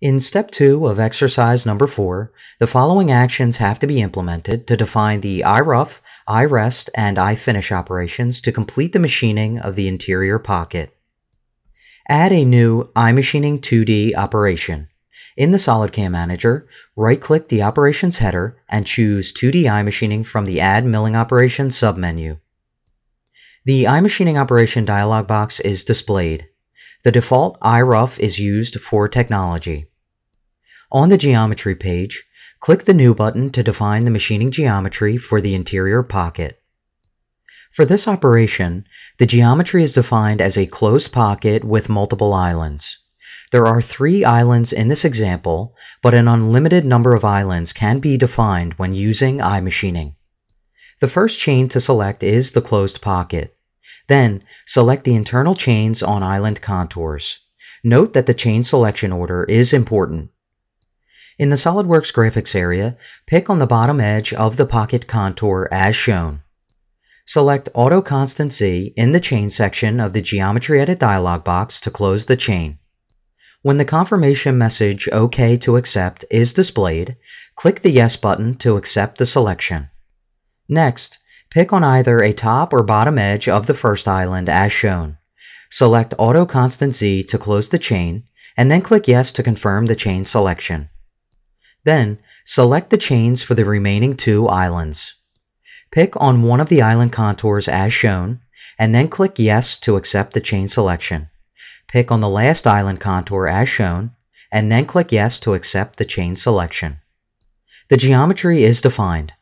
In step 2 of exercise number 4, the following actions have to be implemented to define the iRough, iRest, and iFinish operations to complete the machining of the interior pocket. Add a new iMachining 2D operation. In the SolidCAM Manager, right-click the operations header and choose 2D iMachining from the Add Milling Operation submenu. The iMachining operation dialog box is displayed. The default iRough is used for technology. On the Geometry page, click the New button to define the machining geometry for the interior pocket. For this operation, the geometry is defined as a closed pocket with multiple islands. There are three islands in this example, but an unlimited number of islands can be defined when using iMachining. The first chain to select is the closed pocket. Then, select the internal chains on island contours. Note that the chain selection order is important. In the SOLIDWORKS graphics area, pick on the bottom edge of the pocket contour as shown. Select Auto Constant Z in the Chain section of the Geometry Edit dialog box to close the chain. When the confirmation message OK to accept is displayed, click the Yes button to accept the selection. Next, pick on either a top or bottom edge of the first island as shown. Select Auto Constant Z to close the chain, and then click Yes to confirm the chain selection. Then, select the chains for the remaining two islands. Pick on one of the island contours as shown, and then click Yes to accept the chain selection. Pick on the last island contour as shown, and then click Yes to accept the chain selection. The geometry is defined.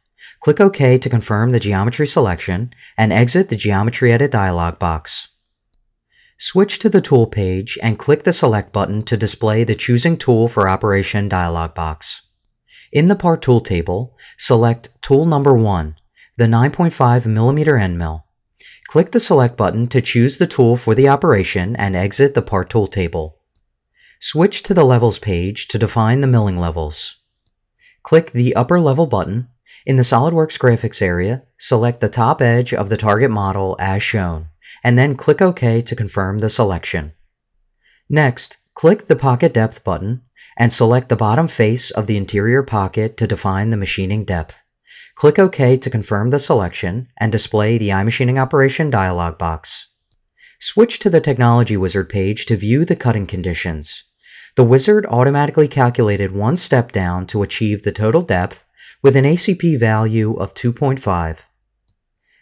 Click OK to confirm the geometry selection, and exit the Geometry Edit dialog box. Switch to the Tool page and click the Select button to display the Choosing Tool for Operation dialog box. In the Part Tool table, select Tool Number 1, the 9.5mm end mill. Click the Select button to choose the tool for the operation and exit the Part Tool table. Switch to the Levels page to define the milling levels. Click the Upper Level button. In the SOLIDWORKS graphics area, select the top edge of the target model as shown, and then click OK to confirm the selection. Next, click the Pocket Depth button and select the bottom face of the interior pocket to define the machining depth. Click OK to confirm the selection and display the iMachining Operation dialog box. Switch to the Technology Wizard page to view the cutting conditions. The wizard automatically calculated one step down to achieve the total depth with an ACP value of 2.5.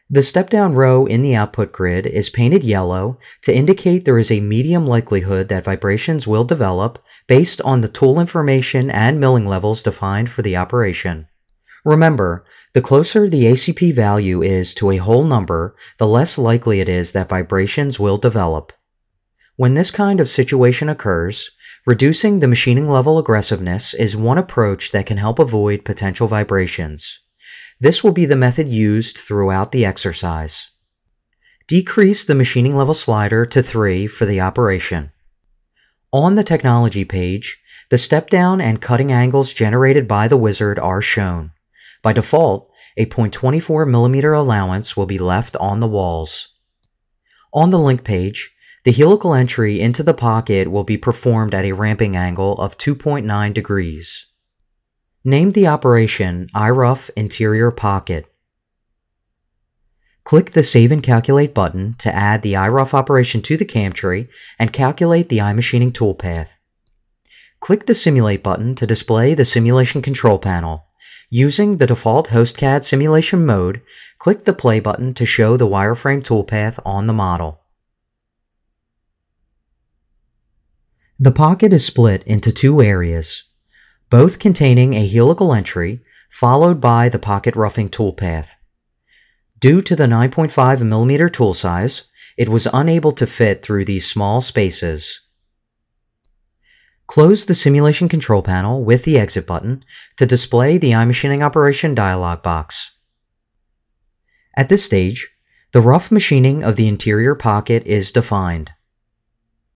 The step-down row in the output grid is painted yellow to indicate there is a medium likelihood that vibrations will develop based on the tool information and milling levels defined for the operation. Remember, the closer the ACP value is to a whole number, the less likely it is that vibrations will develop. When this kind of situation occurs, reducing the machining level aggressiveness is one approach that can help avoid potential vibrations. This will be the method used throughout the exercise. Decrease the machining level slider to 3 for the operation. On the Technology page, the step-down and cutting angles generated by the wizard are shown. By default, a 0.24mm allowance will be left on the walls. On the link page, the helical entry into the pocket will be performed at a ramping angle of 2.9 degrees. Name the operation iRough Interior Pocket. Click the Save and Calculate button to add the iRough operation to the CAM tree and calculate the iMachining toolpath. Click the Simulate button to display the simulation control panel. Using the default HostCAD simulation mode, click the Play button to show the wireframe toolpath on the model. The pocket is split into two areas, both containing a helical entry followed by the pocket roughing toolpath. Due to the 9.5mm tool size, it was unable to fit through these small spaces. Close the Simulation Control Panel with the Exit button to display the iMachining Operation dialog box. At this stage, the rough machining of the interior pocket is defined.